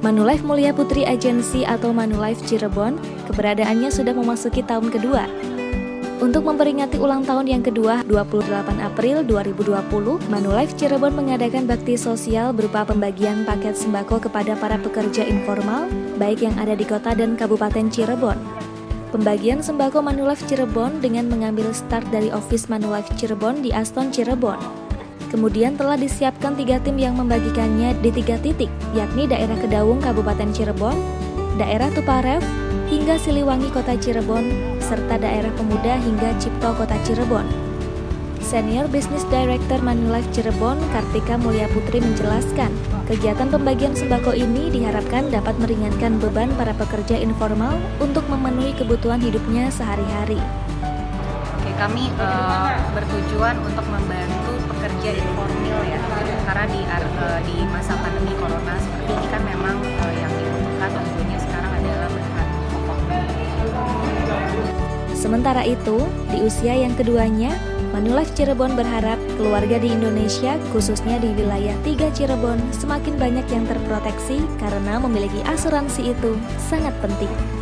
Manulife Mulia Putri Agency atau Manulife Cirebon, keberadaannya sudah memasuki tahun kedua. Untuk memperingati ulang tahun yang kedua, 28 April 2020, Manulife Cirebon mengadakan bakti sosial berupa pembagian paket sembako kepada para pekerja informal, baik yang ada di kota dan kabupaten Cirebon. Pembagian sembako Manulife Cirebon dengan mengambil start dari office Manulife Cirebon di Aston Cirebon. Kemudian telah disiapkan tiga tim yang membagikannya di tiga titik, yakni daerah Kedaung Kabupaten Cirebon, daerah Tuparev, hingga Siliwangi Kota Cirebon, serta daerah Pemuda hingga Cipto Kota Cirebon. Senior Business Director Manulife Cirebon, Kartika Mulia Putri menjelaskan, kegiatan pembagian sembako ini diharapkan dapat meringankan beban para pekerja informal untuk memenuhi kebutuhan hidupnya sehari-hari. Kami uh, bertujuan untuk membantu karena di uh, di masa pandemi corona seperti ini kan memang uh, yang dibutuhkan tentunya sekarang adalah bahan. Sementara itu, di usia yang keduanya, Manulife Cirebon berharap keluarga di Indonesia, khususnya di wilayah 3 Cirebon, semakin banyak yang terproteksi karena memiliki asuransi itu sangat penting.